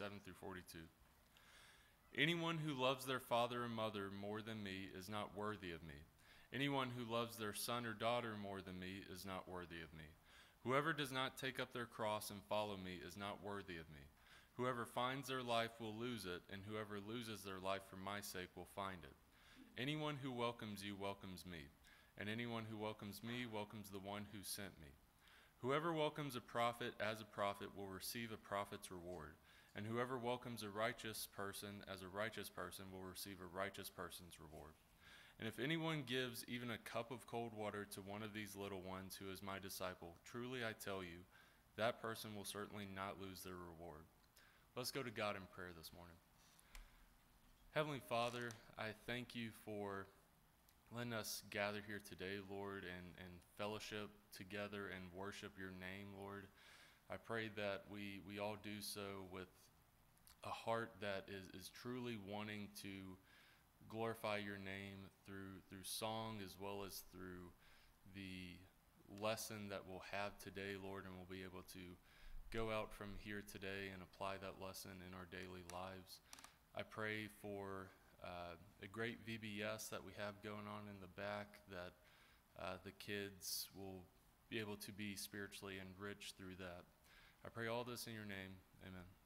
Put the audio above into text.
47 through 42. Anyone who loves their father and mother more than me is not worthy of me. Anyone who loves their son or daughter more than me is not worthy of me. Whoever does not take up their cross and follow me is not worthy of me. Whoever finds their life will lose it, and whoever loses their life for my sake will find it. Anyone who welcomes you welcomes me, and anyone who welcomes me welcomes the one who sent me. Whoever welcomes a prophet as a prophet will receive a prophet's reward, and whoever welcomes a righteous person as a righteous person will receive a righteous person's reward. And if anyone gives even a cup of cold water to one of these little ones who is my disciple, truly I tell you, that person will certainly not lose their reward. Let's go to God in prayer this morning. Heavenly Father, I thank you for letting us gather here today, Lord, and, and fellowship together and worship your name, Lord. I pray that we, we all do so with a heart that is, is truly wanting to glorify your name through through song as well as through the lesson that we'll have today, Lord, and we'll be able to go out from here today and apply that lesson in our daily lives. I pray for uh, a great VBS that we have going on in the back, that uh, the kids will be able to be spiritually enriched through that. I pray all this in your name. Amen.